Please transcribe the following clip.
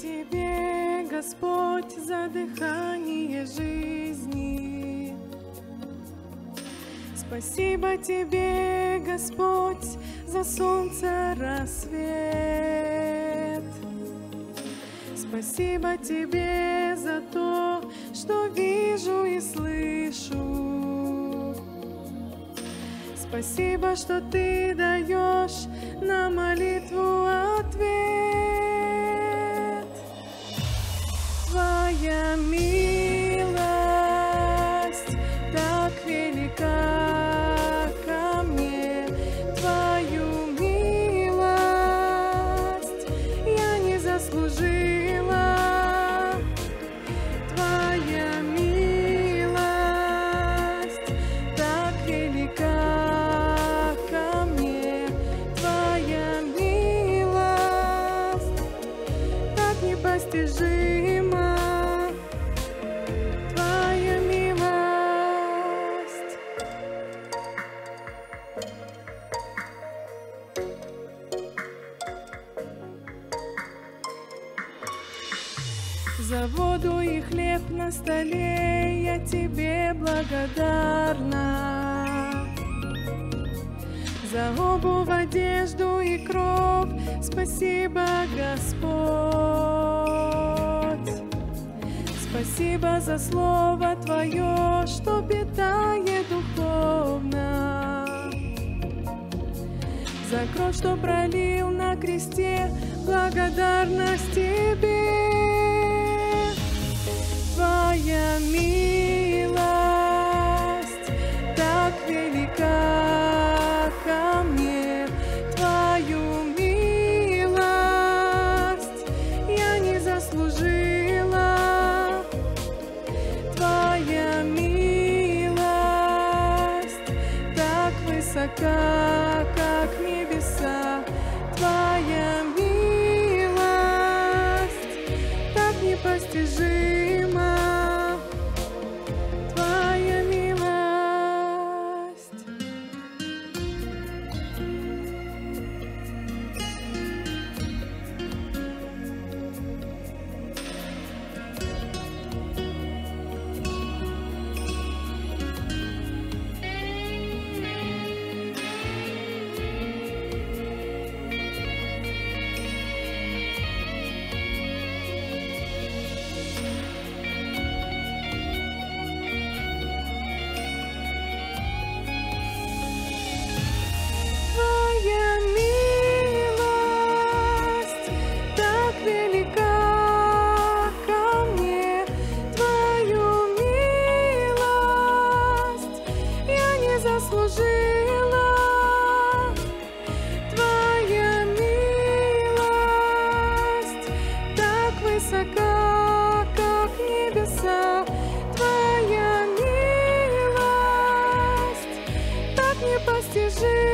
Тебе, Господь, за дыхание жизни. Спасибо Тебе, Господь, за солнце рассвет. Спасибо Тебе за то, что вижу и слышу. Спасибо, что Ты даешь на молитву ответ. Твоя За воду и хлеб на столе я тебе благодарна. За обувь, одежду и кровь спасибо, Господь. Спасибо за слово Твое, что питает духовно. За кровь, что пролил на кресте, благодарность Тебе. Заслужила. Твоя милость так высока, как небеса. Твоя милость так непостижима.